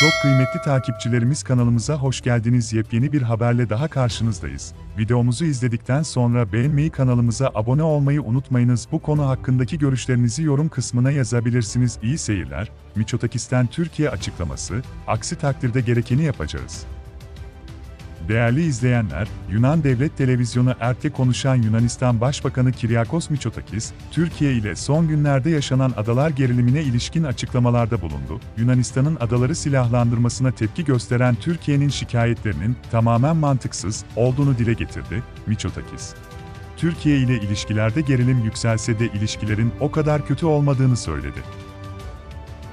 Çok kıymetli takipçilerimiz kanalımıza hoş geldiniz. Yepyeni bir haberle daha karşınızdayız. Videomuzu izledikten sonra beğenmeyi kanalımıza abone olmayı unutmayınız. Bu konu hakkındaki görüşlerinizi yorum kısmına yazabilirsiniz. İyi seyirler. Miçotakis'ten Türkiye açıklaması, aksi takdirde gerekeni yapacağız. Değerli izleyenler, Yunan Devlet Televizyonu ERT'te konuşan Yunanistan Başbakanı Kiryakos Mitsotakis, Türkiye ile son günlerde yaşanan adalar gerilimine ilişkin açıklamalarda bulundu. Yunanistan'ın adaları silahlandırmasına tepki gösteren Türkiye'nin şikayetlerinin tamamen mantıksız olduğunu dile getirdi Mitsotakis. Türkiye ile ilişkilerde gerilim yükselse de ilişkilerin o kadar kötü olmadığını söyledi.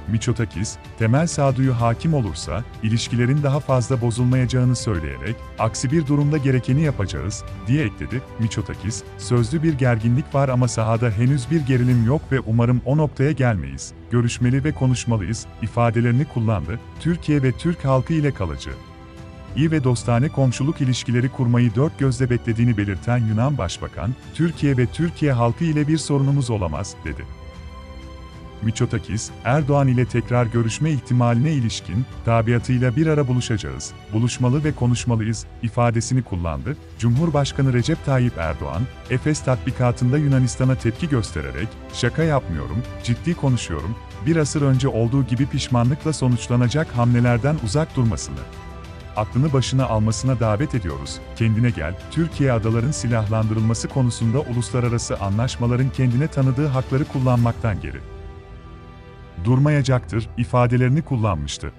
Miçotakis, temel sağduyu hakim olursa, ilişkilerin daha fazla bozulmayacağını söyleyerek, aksi bir durumda gerekeni yapacağız, diye ekledi. Miçotakis, sözlü bir gerginlik var ama sahada henüz bir gerilim yok ve umarım o noktaya gelmeyiz, görüşmeli ve konuşmalıyız, ifadelerini kullandı, Türkiye ve Türk halkı ile kalıcı. İyi ve dostane komşuluk ilişkileri kurmayı dört gözle beklediğini belirten Yunan Başbakan, Türkiye ve Türkiye halkı ile bir sorunumuz olamaz, dedi. Miçotakis, Erdoğan ile tekrar görüşme ihtimaline ilişkin, tabiatıyla bir ara buluşacağız, buluşmalı ve konuşmalıyız, ifadesini kullandı. Cumhurbaşkanı Recep Tayyip Erdoğan, Efes tatbikatında Yunanistan'a tepki göstererek, şaka yapmıyorum, ciddi konuşuyorum, bir asır önce olduğu gibi pişmanlıkla sonuçlanacak hamlelerden uzak durmasını, aklını başına almasına davet ediyoruz. Kendine gel, Türkiye adaların silahlandırılması konusunda uluslararası anlaşmaların kendine tanıdığı hakları kullanmaktan geri durmayacaktır ifadelerini kullanmıştı.